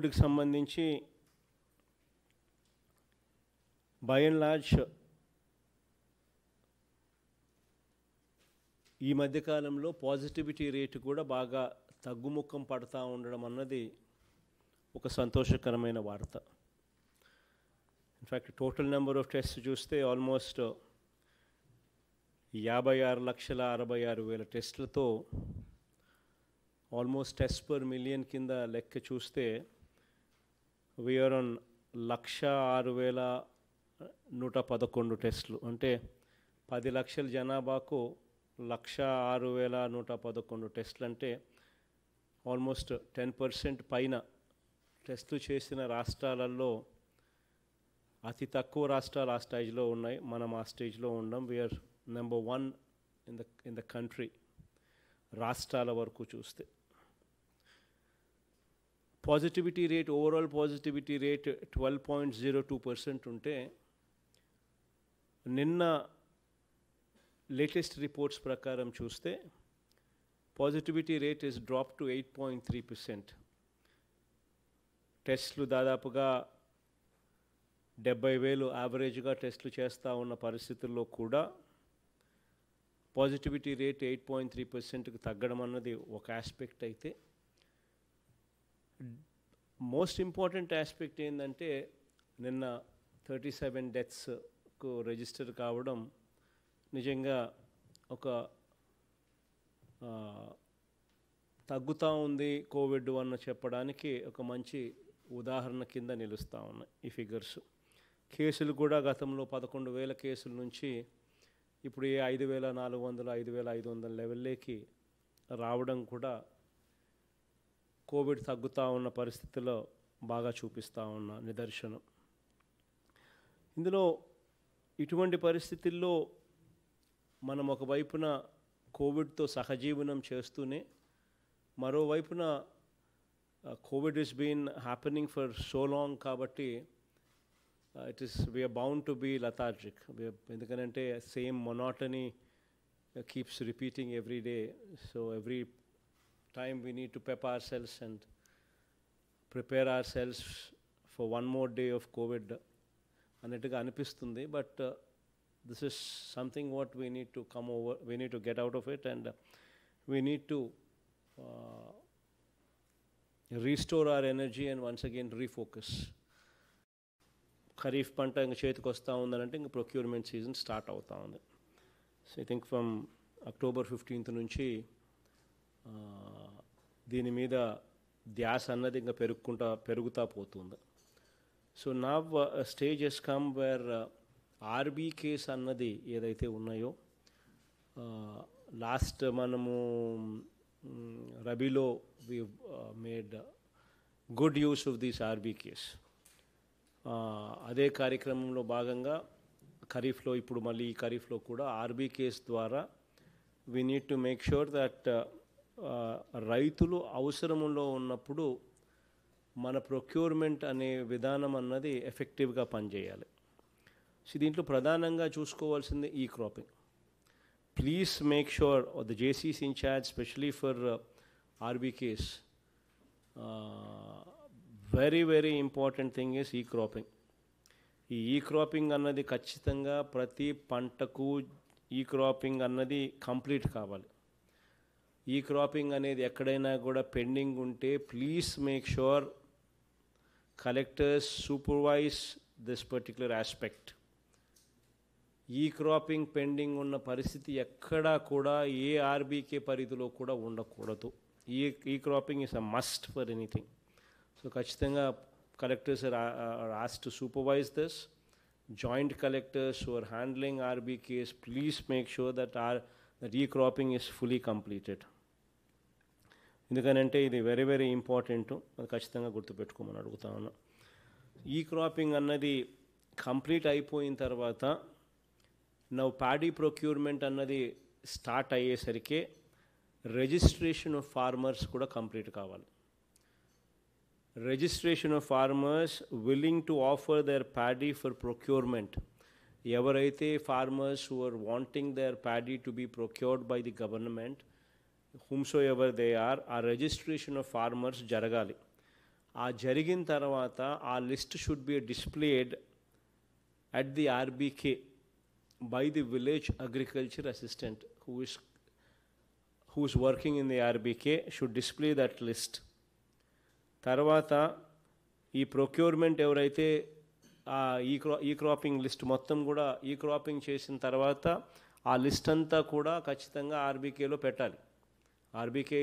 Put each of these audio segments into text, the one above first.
కోవిడ్కి సంబంధించి by and large ఈ మధ్యకాలంలో పాజిటివిటీ రేటు కూడా బాగా తగ్గుముఖం పడతా ఉండడం అన్నది ఒక సంతోషకరమైన వార్త. In fact total number of test చూస్తే ఆల్మోస్ట్ యాభై ఆరు లక్షల అరవై ఆరు వేల టెస్టులతో ఆల్మోస్ట్ టెస్ట్ పర్ మిలియన్ కింద లెక్క చూస్తే వీఆర్ ఆన్ లక్ష ఆరు వేల నూట పదకొండు టెస్టులు. అంటే పది లక్షల జనాభాకు లక్ష ఆరు వేల నూట పదకొండు టెస్టులు అంటే ఆల్మోస్ట్ టెన్ పర్సెంట్ పైన టెస్టులు చేసిన రాష్ట్రాలలో అతి తక్కువ రాష్ట్రాలు ఆ స్టేజ్లో ఉన్నాయి. మనం ఆ స్టేజ్లో ఉండడం we're number one in the in the country రాష్ట్రాల వరకు చూస్తే. Positivity rate overall positivity rate twelve point zero two percent ఉంటే నిన్న లేటెస్ట్ రిపోర్ట్స్ ప్రకారం చూస్తే positivity rate is drop to eight point three percent టెస్ట్లు దాదాపుగా డెబ్బై వేలు యావరేజ్గా టెస్ట్లు చేస్తూ ఉన్న పరిస్థితుల్లో కూడా positivity rate eight point three పర్సెంట్కి తగ్గడం అన్నది ఒక ఆస్పెక్ట్ అయితే. మోస్ట్ ఇంపార్టెంట్ ఆస్పెక్ట్ ఏంటంటే నిన్న థర్టీ సెవెన్ డెత్స్కు రిజిస్టర్ కావడం నిజంగా ఒక తగ్గుతూ ఉంది కోవిడ్ అన్న చెప్పడానికి ఒక మంచి ఉదాహరణ కింద నిలుస్తూ ఉన్నాయి ఈ ఫిగర్స్ కేసులు కూడా గతంలో పదకొండు వేల కేసుల నుంచి ఇప్పుడు ఏ ఐదు వేల నాలుగు వందల ఐదు వేల ఐదు వందల లెవెల్లోకి రావడం కూడా కోవిడ్ తగ్గుతూ ఉన్న పరిస్థితిలో బాగా చూపిస్తూ ఉన్న నిదర్శనం. ఇందులో ఇటువంటి పరిస్థితుల్లో మనం ఒకవైపున కోవిడ్తో సహజీవనం చేస్తూనే మరోవైపున COVID is been happening for so long కాబట్టి it is we're bound to be lethargic ఎందుకంటే same monotony keeps repeating every day so every time we need to pep ourselves and prepare ourselves for one more day of COVID. అన్నట్టుగా అనిపిస్తుంది but this is something what we need to come over we need to get out of it and we need to restore our energy and once again refocus kharif పంట ఇంక చేతికి వస్తూ ఉందనంటే ఇంక procurement season start అవుతూ ఉంది. So I think from October fifteenth నుంచి ఆ, దీని మీద ధ్యాస అన్నది ఇంకా పెరుగుకుంటా పెరుగుతూ పోతుంది. సో నా stage is come where RBKs అన్నది ఏదైతే ఉన్నాయో లాస్ట్ మనము రబీలో we made good use of this RBKs. అదే కార్యక్రమంలో భాగంగా ఖరీఫ్లో ఇప్పుడు మళ్ళీ ఈ ఖరీఫ్లో కూడా ఆర్బీ కేస్ ద్వారా we need to make sure that రైతులు అవసరములో ఉన్నప్పుడు మన ప్రొక్యూర్మెంట్ అనే విధానం అన్నది ఎఫెక్టివ్గా పనిచేయాలి. సో దీంట్లో ప్రధానంగా చూసుకోవాల్సింది e cropping. Please make sure the జేసీస్ incharge specially for RBKs. Very very important thing is e cropping. E e cropping అన్నది ఖచ్చితంగా ప్రతి పంటకు ఈ క్రాపింగ్ అన్నది కంప్లీట్ కావాలి. ఈ క్రాపింగ్ అనేది ఎక్కడైనా కూడా పెండింగ్ ఉంటే please make sure collectors supervise this particular aspect e cropping pending ఉన్న పరిస్థితి ఎక్కడా కూడా ఏ ఆర్బీకే పరిధిలో కూడా ఉండకూడదు. E e cropping is a must for anything so ఖచ్చితంగా collectors are has to supervise this joint collectors who are handling RBKs, please make sure that our that e cropping is fully completed. ఎందుకనంటే ఇది very very important అది ఖచ్చితంగా గుర్తుపెట్టుకోమని అడుగుతా ఉన్నా. ఈ cropping అన్నది complete అయిపోయిన తర్వాత నవ్వు ప్యాడీ ప్రొక్యూర్మెంట్ అన్నది స్టార్ట్ అయ్యేసరికి రిజిస్ట్రేషన్ ఆఫ్ ఫార్మర్స్ కూడా కంప్లీట్ కావాలి. Registration of farmers willing to offer their paddy for procurement ఎవరైతే farmers who are wanting their paddy to be procured by the government whomsoever they are ఆ registration of farmers జరగాలి ఆ జరిగిన తర్వాత ఆ list should be displayed at the RBK by the village agriculture assistant who is who is working in the RBK should display that list. తర్వాత ఈ procurement ఎవరైతే ఆ ఈ క్రా ఈ క్రాపింగ్ లిస్ట్ మొత్తం కూడా ఈ క్రాపింగ్ చేసిన తర్వాత ఆ లిస్ట్ అంతా కూడా ఖచ్చితంగా ఆర్బీకేలో పెట్టాలి RBK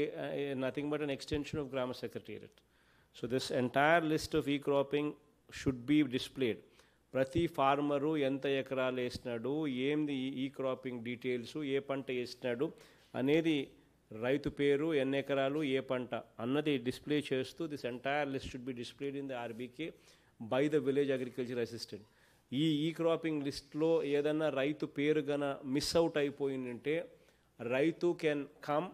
nothing but an extension of grama secretariat so this entire list of e cropping should be displayed ప్రతి ఫార్మరు ఎంత ఎకరాలు వేసినాడు ఏంది ఈ క్రాపింగ్ డీటెయిల్స్ ఏ పంట వేసినాడు అనేది రైతు పేరు ఎన్ని ఎకరాలు ఏ పంట అన్నది డిస్ప్లే చేస్తూ this entire list should be displayed in the RBK by the village agriculture assistant e e cropping లిస్ట్లో ఏదన్నా రైతు పేరు గన మిస్ అవుట్ అయిపోయిందంటే రైతు కెన్ కమ్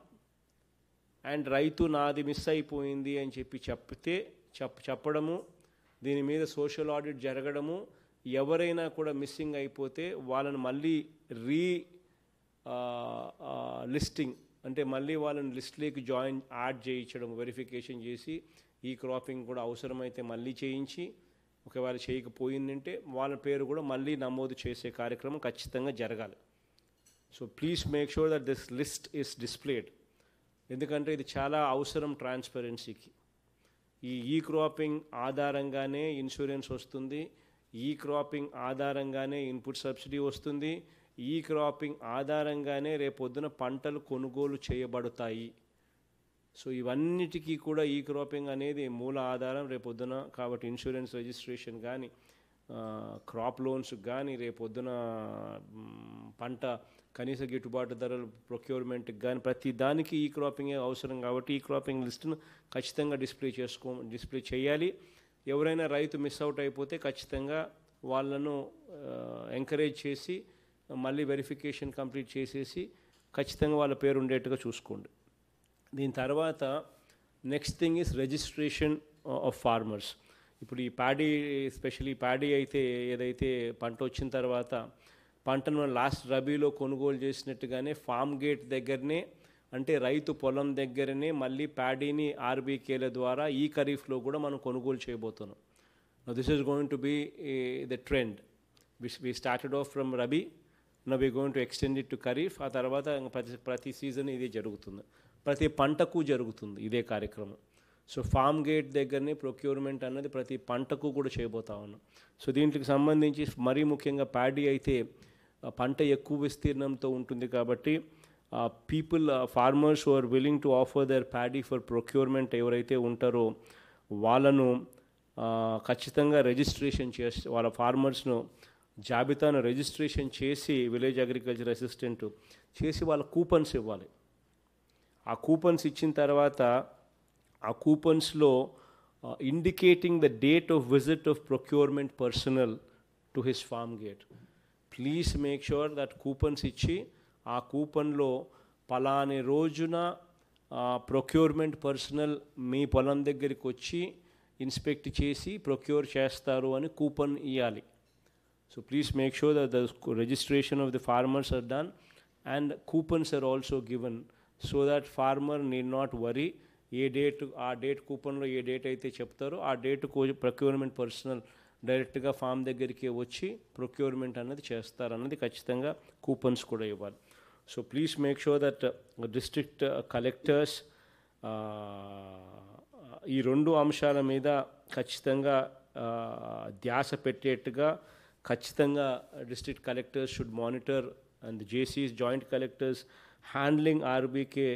అండ్ రైతు నాది మిస్ అయిపోయింది అని చెప్పి చెప్తే చెప్ చెప్పడము దీని మీద సోషల్ ఆడిట్ జరగడము ఎవరైనా కూడా మిస్సింగ్ అయిపోతే వాళ్ళని మళ్ళీ రీ లిస్టింగ్ అంటే మళ్ళీ వాళ్ళని లిస్ట్లోకి జాయిన్ యాడ్ చేయించడం వెరిఫికేషన్ చేసి ఈ క్రాపింగ్ కూడా అవసరమైతే మళ్ళీ చేయించి ఒకవేళ చేయకపోయిందంటే వాళ్ళ పేరు కూడా మళ్ళీ నమోదు చేసే కార్యక్రమం ఖచ్చితంగా జరగాలి. So please make sure that this list is displayed ఎందుకంటే ఇది చాలా అవసరం ట్రాన్స్పరెన్సీకి. ఈ ఈ క్రాపింగ్ ఆధారంగానే ఇన్సూరెన్స్ వస్తుంది ఈ క్రాపింగ్ ఆధారంగానే ఇన్పుట్ సబ్సిడీ వస్తుంది ఈ క్రాపింగ్ ఆధారంగానే రేపొద్దున పంటలు కొనుగోలు చేయబడతాయి. సో ఇవన్నిటికీ కూడా ఈ క్రాపింగ్ అనేది మూల ఆధారం రేపొద్దున కాబట్టి ఇన్సూరెన్స్ రిజిస్ట్రేషన్ కానీ క్రాప్ లోన్స్ కానీ రేపొద్దున పంట కనీస గిట్టుబాటు ధరలు ప్రొక్యూర్మెంట్కి కానీ ప్రతి దానికి ఈ క్రాపింగ్ అవసరం కాబట్టి ఈ క్రాపింగ్ లిస్టును ఖచ్చితంగా డిస్ప్లే చేసుకో డిస్ప్లే చేయాలి. ఎవరైనా రైతు మిస్ అవుట్ అయిపోతే ఖచ్చితంగా వాళ్ళను ఎంకరేజ్ చేసి మళ్ళీ వెరిఫికేషన్ కంప్లీట్ చేసేసి ఖచ్చితంగా వాళ్ళ పేరు ఉండేట్టుగా చూసుకోండి. దీని తర్వాత next thing is registration of farmers ఇప్పుడు ఈ ప్యాడీ స్పెషల్లీ ప్యాడీ అయితే ఏదైతే పంట వచ్చిన తర్వాత పంటను మనం లాస్ట్ రబీలో కొనుగోలు చేసినట్టుగానే ఫామ్ గేట్ దగ్గరనే అంటే రైతు పొలం దగ్గరనే మళ్ళీ ప్యాడీని ఆర్బీకేల ద్వారా ఈ ఖరీఫ్లో కూడా మనం కొనుగోలు చేయబోతున్నాం. This is going to be the trend we started off from rabi no we going to extend it to kharif ఆ తర్వాత ప్రతి ప్రతి సీజన్ ఇదే జరుగుతుంది. ప్రతి పంటకు జరుగుతుంది ఇదే కార్యక్రమం. సో ఫామ్ గేట్ దగ్గరనే ప్రొక్యూర్మెంట్ అన్నది ప్రతి పంటకు కూడా చేయబోతా ఉన్నాం. సో దీనికి సంబంధించి మరీ ముఖ్యంగా ప్యాడీ అయితే పంట ఎక్కువ విస్తీర్ణంతో ఉంటుంది కాబట్టి people farmers are willing to offer their paddy for procurement ఎవరైతే ఉంటారో వాళ్ళను ఖచ్చితంగా రిజిస్ట్రేషన్ చేసి వాళ్ళ ఫార్మర్స్ను జాబితాను రిజిస్ట్రేషన్ చేసి విలేజ్ అగ్రికల్చర్ అసిస్టెంట్ చేసి వాళ్ళ కూపన్స్ ఇవ్వాలి. ఆ కూపన్స్ ఇచ్చిన తర్వాత ఆ కూపన్స్లో indicating the date of visit of procurement personnel to his farm gate please make sure that coupons ఇచ్చి ఆ కూపన్లో పలాని రోజున ప్రొక్యూర్మెంట్ పర్సనల్ మీ పొలం దగ్గరికి వచ్చి ఇన్స్పెక్ట్ చేసి ప్రొక్యూర్ చేస్తారు అని కూపన్ ఇవ్వాలి so please make sure that the registration of the farmers are done and coupons are also given so that farmer need not worry A date ఆ డేట్ కూపన్లో ఏ డేట్ అయితే చెప్తారో ఆ డేట్ ప్రొక్యూర్మెంట్ పర్సనల్ డైరెక్ట్గా farm దగ్గరికి వచ్చి procurement అన్నది చేస్తారన్నది ఖచ్చితంగా కూపన్స్ కూడా ఇవ్వాలి. So please make sure that district collectors ఈ రెండు అంశాల మీద ఖచ్చితంగా ధ్యాస పెట్టేట్టుగా ఖచ్చితంగా district collectors should monitor and జేసీస్ joint collectors handling RBK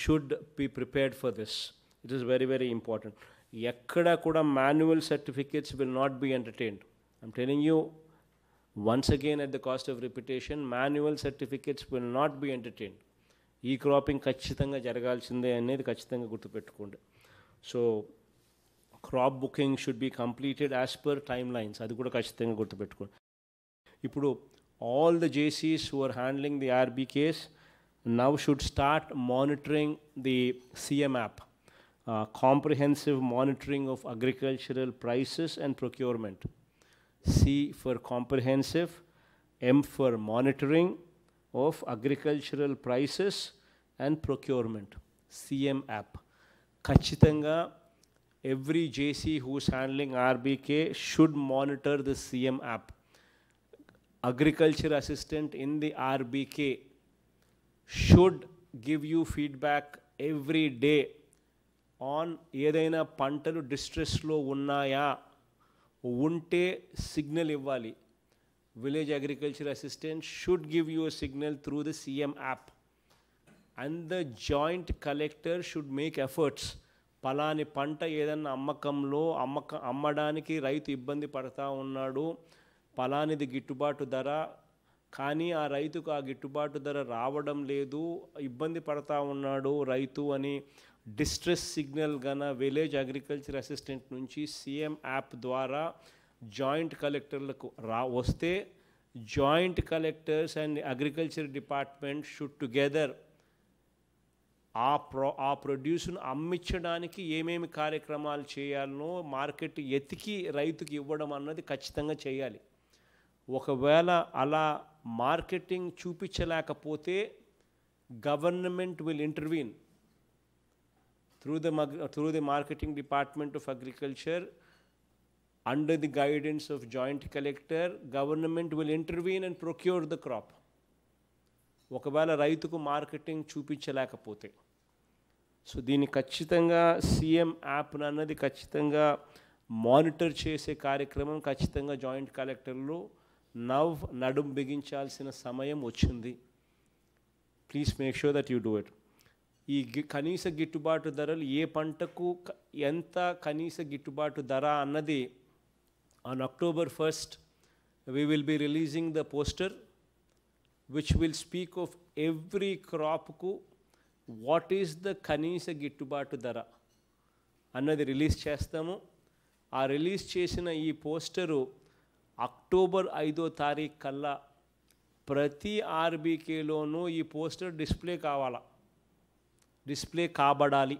should be prepared for this. It is very very important. ఎక్కడ కూడా manual certificates will not be entertained I'm telling you once again at the cost of repetition manual certificates will not be entertained e cropping ఖచ్చితంగా జరగాల్సిందే అనేది ఖచ్చితంగా గుర్తుపెట్టుకోండి. So crop booking should be completed as per time lines అది కూడా ఖచ్చితంగా గుర్తుపెట్టుకోండి. ఇప్పుడు all the జేసీస్ who are handling the RBKs now should start monitoring the CM app uh, comprehensive monitoring of agricultural prices and procurement. C for comprehensive, M for monitoring of agricultural prices and procurement, CM app. Kachitanga, every JC who's handling RBK should monitor the CM app. Agriculture assistant in the RBK should give you feedback every day on ఏదైనా పంటలు డిస్ట్రెస్లో ఉన్నాయా? ఉంటే signal ఇవ్వాలి. Village agriculture assistant should give you signal through the CM app and the joint collector should make efforts పలాని పంట ఏదన్నా అమ్మకంలో అమ్మక అమ్మడానికి రైతు ఇబ్బంది పడతా ఉన్నాడు. పలానిది గిట్టుబాటు ధర. కానీ ఆ రైతుకు ఆ గిట్టుబాటు ధర రావడం లేదు. ఇబ్బంది పడతా ఉన్నాడు రైతు అని. డిస్ట్రెస్ సిగ్నల్ గన విలేజ్ అగ్రికల్చర్ అసిస్టెంట్ నుంచి సీఎం యాప్ ద్వారా జాయింట్ కలెక్టర్లకు రా వస్తే joint collectors and agriculture department should together ఆ ప్రో ఆ ప్రొడ్యూస్ను అమ్మించడానికి ఏమేమి కార్యక్రమాలు చేయాలనో మార్కెట్ ఎతికి రైతుకి ఇవ్వడం అన్నది ఖచ్చితంగా చేయాలి. ఒకవేళ అలా marketing చూపించలేకపోతే government will intervene. Through the through the marketing department of agriculture under the guidance of joint collector government will intervene and procure the crop. ఒకవేళ రైతుకు మార్కెటింగ్ చూపించలేకపోతే. సో దీన్ని ఖచ్చితంగా సీఎం యాప్ అన్నది ఖచ్చితంగా మానిటర్ చేసే కార్యక్రమం ఖచ్చితంగా జాయింట్ కలెక్టర్లు నవ్ నడుం బిగించాల్సిన సమయం వచ్చింది. Please make sure that you do it ఈ గి కనీస గిట్టుబాటు ధరలు ఏ పంటకు ఎంత కనీస గిట్టుబాటు ధర అన్నది on October first we will be releasing the poster which will speak of every crop ku what is the కనీస గిట్టుబాటు ధర అన్నది రిలీజ్ చేస్తాము. ఆ రిలీజ్ చేసిన ఈ పోస్టరు అక్టోబర్ ఐదో తారీఖు కల్లా ప్రతి ఆర్బీకేలోనూ ఈ పోస్టర్ డిస్ప్లే కావాలా. డిస్ప్లే కాబడాలి.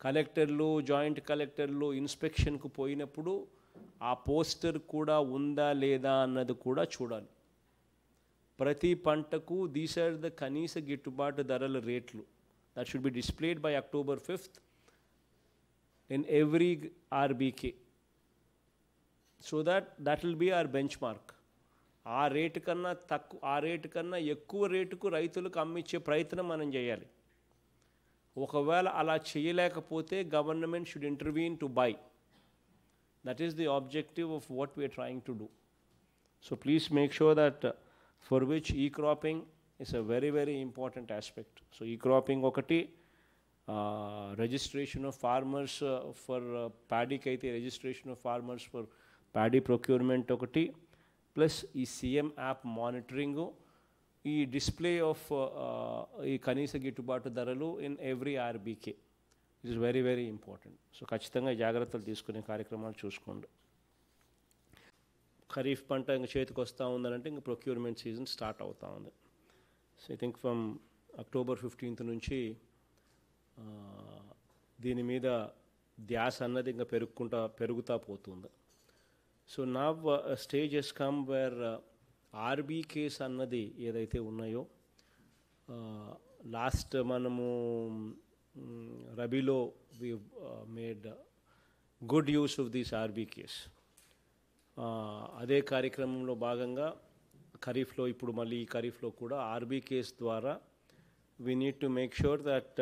కలెక్టర్లు జాయింట్ కలెక్టర్లు ఇన్స్పెక్షన్కు పోయినప్పుడు ఆ పోస్టర్ కూడా ఉందా లేదా అన్నది కూడా చూడాలి. ప్రతి పంటకు దీస్ ఆర్ ద కనీస గిట్టుబాటు ధరల రేట్లు. That should be displayed by October fifth in every RBK so that that will be our benchmark ఆ రేటు కన్నా తక్కువ ఆ రేటు కన్నా ఎక్కువ రేటుకు రైతులకు అమ్మించే ప్రయత్నం మనం చేయాలి. ఒకవేళ అలా చేయలేకపోతే government should intervene to buy that is the objective of what we're trying to do so please make sure that for which e cropping is a very very important aspect so e cropping ఒకటి registration of farmers for ప్యాడీకి అయితే registration of farmers for paddy procurement ఒకటి. Plus ఈ CM app monitoring ఈ display of ఈ కనీస గిట్టుబాటు ధరలు in every RBK. It is very very important so ఖచ్చితంగా జాగ్రత్తలు తీసుకునే కార్యక్రమాలు చూసుకోండి. ఖరీఫ్ పంట ఇంకా చేతికి వస్తూ ఉందనంటే ఇంకా ప్రొక్యూర్మెంట్ సీజన్ స్టార్ట్ అవుతూ ఉంది. So I think from October fifteenth నుంచి దీని మీద ధ్యాస అన్నది ఇంకా పెరుగుకుంటా పెరుగుతూ పోతుంది. సో నా stage is come where RBKs అన్నది ఏదైతే ఉన్నాయో uh, లాస్ట్ మనము mm, రబీలో we made good use of this RBKs అదే కార్యక్రమంలో భాగంగా ఖరీఫ్లో ఇప్పుడు మళ్ళీ ఈ ఖరీఫ్లో కూడా ఆర్బీ కేస్ ద్వారా we need to make sure that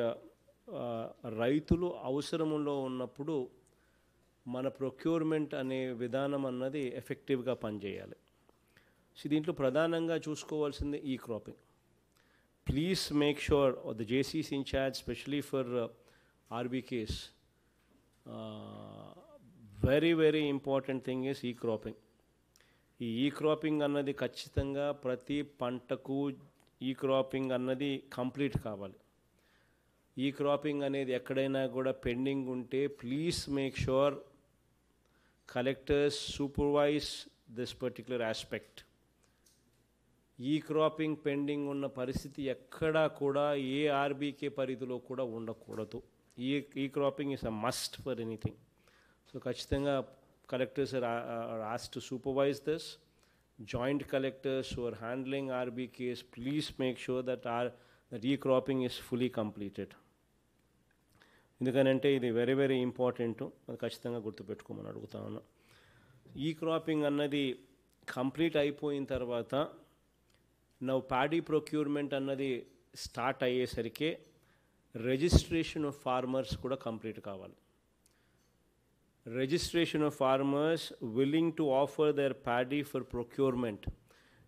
రైతులు అవసరములో ఉన్నప్పుడు మన ప్రొక్యూర్మెంట్ అనే విధానం అన్నది ఎఫెక్టివ్గా పనిచేయాలి. సో దీంట్లో ప్రధానంగా చూసుకోవాల్సింది e cropping please make sure the జేసీస్ incharge specially for RBKs very very important thing is e cropping e e cropping అన్నది ఖచ్చితంగా ప్రతి పంటకు e ఈ క్రాపింగ్ అన్నది కంప్లీట్ కావాలి. E ఈ క్రాపింగ్ అనేది ఎక్కడైనా కూడా పెండింగ్ ఉంటే please make sure collectors supervise this particular aspect e cropping pending ఉన్న పరిస్థితి ఎక్కడా కూడా ఏ ఆర్బీకే పరిధిలో కూడా ఉండకూడదు. E e cropping is a must for anything so ఖచ్చితంగా collectors are has to supervise this joint collectors who are handling RBKs, please make sure that our that e-cropping is fully completed. ఎందుకనంటే ఇది very very important అది ఖచ్చితంగా గుర్తుపెట్టుకోమని అడుగుతా ఉన్నా. ఈ cropping అన్నది complete అయిపోయిన తర్వాత నవ్వు ప్యాడీ ప్రొక్యూర్మెంట్ అన్నది స్టార్ట్ అయ్యేసరికి రిజిస్ట్రేషన్ ఆఫ్ ఫార్మర్స్ కూడా కంప్లీట్ కావాలి. Registration of farmers willing to offer their paddy for procurement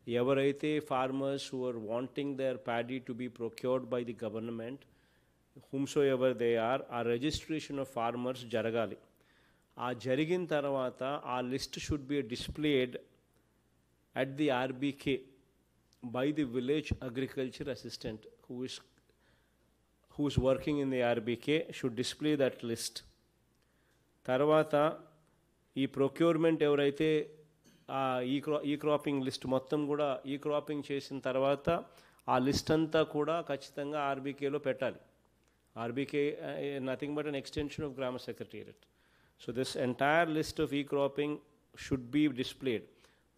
ఎవరైతే farmers who are wanting their paddy to be procured by the government whosoever they are ఆ registration of farmers జరగాలి ఆ జరిగిన తర్వాత ఆ list should be displayed at the RBK by the village agriculture assistant who is who is working in the RBK should display that list. తర్వాత ఈ procurement ఎవరైతే ఆ ఈ క్రా ఈ క్రాపింగ్ లిస్ట్ మొత్తం కూడా ఈ క్రాపింగ్ చేసిన తర్వాత ఆ లిస్ట్ అంతా కూడా ఖచ్చితంగా ఆర్బీకేలో పెట్టాలి RBK nothing but an extension of గ్రామ secretariat so this entire list of e cropping should be displayed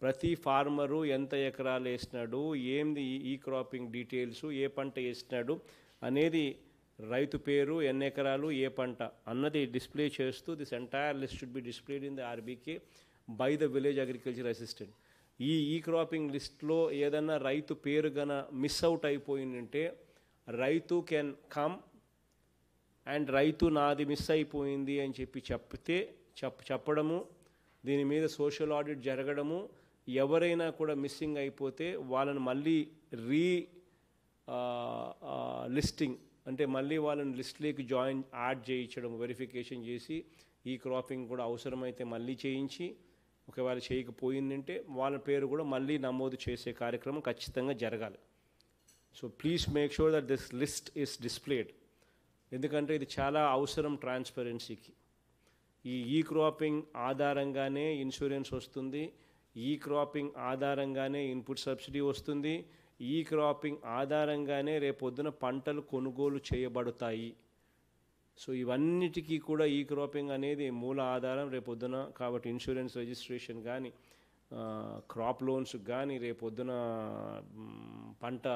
ప్రతి ఫార్మరు ఎంత ఎకరాలు వేసినాడు ఏంది ఈ క్రాపింగ్ డీటెయిల్స్ ఏ పంట వేసినాడు అనేది రైతు పేరు ఎన్ని ఎకరాలు ఏ పంట అన్నది డిస్ప్లే చేస్తూ this entire list should be displayed in the RBK by the village agriculture assistant e e cropping లిస్ట్లో ఏదన్నా రైతు పేరు గన మిస్ అవుట్ అయిపోయిందంటే రైతు కెన్ కమ్ అండ్ రైతు నాది మిస్ అయిపోయింది అని చెప్పి చెప్తే చెప్ చెప్పడము దీని మీద సోషల్ ఆడిట్ జరగడము ఎవరైనా కూడా మిస్సింగ్ అయిపోతే వాళ్ళని మళ్ళీ రీ లిస్టింగ్ అంటే మళ్ళీ వాళ్ళని లిస్ట్లోకి జాయిన్ యాడ్ చేయించడం వెరిఫికేషన్ చేసి ఈ క్రాపింగ్ కూడా అవసరమైతే మళ్ళీ చేయించి ఒకవేళ చేయకపోయిందంటే వాళ్ళ పేరు కూడా మళ్ళీ నమోదు చేసే కార్యక్రమం ఖచ్చితంగా జరగాలి. So please make sure that this list is displayed ఎందుకంటే ఇది చాలా అవసరం ట్రాన్స్పరెన్సీకి. ఈ ఈ క్రాపింగ్ ఆధారంగానే ఇన్సూరెన్స్ వస్తుంది ఈ క్రాపింగ్ ఆధారంగానే ఇన్పుట్ సబ్సిడీ వస్తుంది ఈ క్రాపింగ్ ఆధారంగానే రేపొద్దున పంటలు కొనుగోలు చేయబడతాయి. సో ఇవన్నిటికీ కూడా ఈ క్రాపింగ్ అనేది మూల ఆధారం రేపొద్దున కాబట్టి ఇన్సూరెన్స్ రిజిస్ట్రేషన్ కానీ క్రాప్ లోన్స్ కానీ రేపొద్దున పంట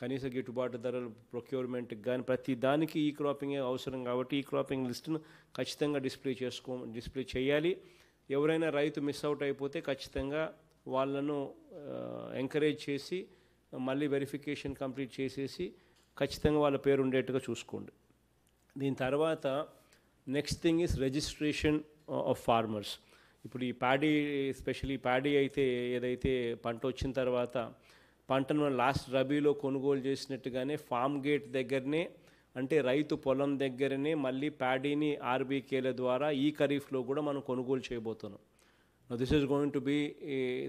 కనీస గిట్టుబాటు ధరలు ప్రొక్యూర్మెంట్కి కానీ ప్రతి దానికి ఈ క్రాపింగే అవసరం కాబట్టి ఈ క్రాపింగ్ లిస్టును ఖచ్చితంగా డిస్ప్లే చేసుకో డిస్ప్లే చేయాలి. ఎవరైనా రైతు మిస్ అవుట్ అయిపోతే ఖచ్చితంగా వాళ్ళను ఎంకరేజ్ చేసి మళ్ళీ వెరిఫికేషన్ కంప్లీట్ చేసేసి ఖచ్చితంగా వాళ్ళ పేరు ఉండేట్టుగా చూసుకోండి. దీని తర్వాత next thing is registration of farmers ఇప్పుడు ఈ ప్యాడీ ఎస్పెషలీ ప్యాడీ అయితే ఏదైతే పంట వచ్చిన తర్వాత పంటను మనం లాస్ట్ రబీలో కొనుగోలు చేసినట్టుగానే ఫామ్ గేట్ దగ్గరనే అంటే రైతు పొలం దగ్గరనే మళ్ళీ ప్యాడీని ఆర్బీకేల ద్వారా ఈ ఖరీఫ్లో కూడా మనం కొనుగోలు చేయబోతున్నాం. This is going to be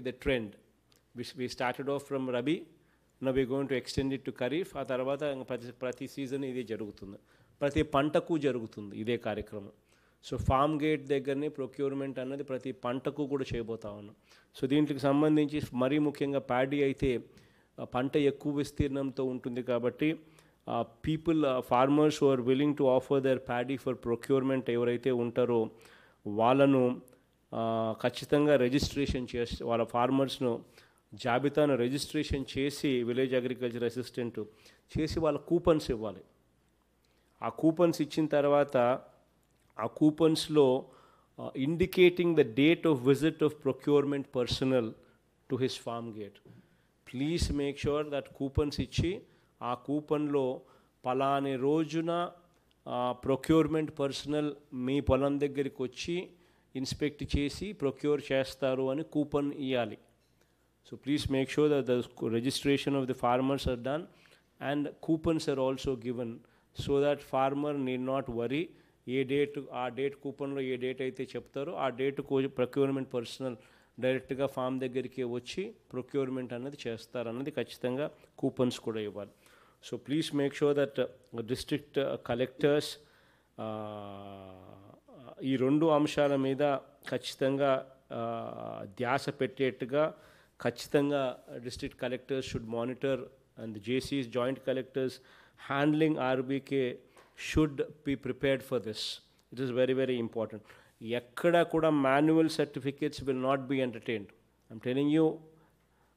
the trend we started off from rabi no we going to extend it to kharif ఆ తర్వాత ప్రతి ప్రతి సీజన్ ఇది జరుగుతుంది. ప్రతి పంటకు జరుగుతుంది ఇదే కార్యక్రమం. సో ఫామ్ గేట్ దగ్గరనే ప్రొక్యూర్మెంట్ అన్నది ప్రతి పంటకు కూడా చేయబోతా ఉన్నాం. సో దీంట్లోకి సంబంధించి మరీ ముఖ్యంగా ప్యాడీ అయితే పంట ఎక్కువ విస్తీర్ణంతో ఉంటుంది కాబట్టి people farmers are willing to offer their paddy for procurement ఎవరైతే ఉంటారో వాళ్ళను ఖచ్చితంగా రిజిస్ట్రేషన్ చేసి వాళ్ళ ఫార్మర్స్ను జాబితాను రిజిస్ట్రేషన్ చేసి విలేజ్ అగ్రికల్చర్ అసిస్టెంట్ చేసి వాళ్ళ కూపన్స్ ఇవ్వాలి. ఆ కూపన్స్ ఇచ్చిన తర్వాత ఆ కూపన్స్లో indicating the date of visit of procurement personnel to his farm gate please make sure that coupons ఇచ్చి ఆ కూపన్లో పలాని రోజున ప్రొక్యూర్మెంట్ పర్సనల్ మీ పొలం దగ్గరికి వచ్చి ఇన్స్పెక్ట్ చేసి ప్రొక్యూర్ చేస్తారు అని కూపన్ ఇవ్వాలి so please make sure that the registration of the farmers are done and coupons are also given so that farmer need not worry A date ఆ డేట్ కూపన్లో ఏ డేట్ అయితే చెప్తారో ఆ డేట్ ప్రొక్యూర్మెంట్ పర్సనల్ డైరెక్ట్గా farm దగ్గరికి వచ్చి procurement అన్నది చేస్తారన్నది ఖచ్చితంగా కూపన్స్ కూడా ఇవ్వాలి. So please make sure that district collectors ఈ రెండు అంశాల మీద ఖచ్చితంగా ధ్యాస పెట్టేట్టుగా ఖచ్చితంగా district collectors should monitor and జేసీస్ joint collectors handling RBK should be prepared for this. It is very very important. ఎక్కడ కూడా manual certificates will not be entertained I'm telling you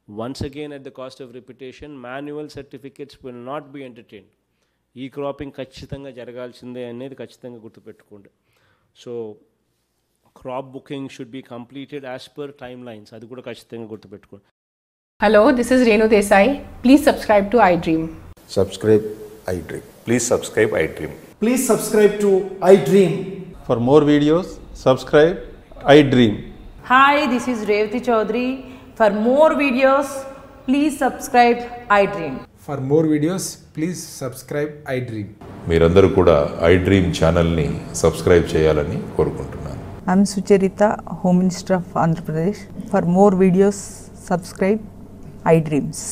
once again at the cost of repetition manual certificates will not be entertained e cropping ఖచ్చితంగా జరగాల్సిందే అనేది ఖచ్చితంగా గుర్తుపెట్టుకోండి so crop booking should be completed as per timelines అది కూడా ఖచ్చితంగా గుర్తుపెట్టుకోండి Hello, this is Renu Desai. Please subscribe to iDream. subscribe iDream. Please subscribe iDream. Please subscribe to iDream. For more videos, subscribe iDream hi this is Revathi Chowdary for more videos please subscribe iDream for more videos please subscribe iDream మీరందరూ కూడా iDream ఛానల్ని subscribe చేయాలని కోరుకుంటున్నాను. I'm Sucharita home minister of Andhra Pradesh for more videos subscribe iDreams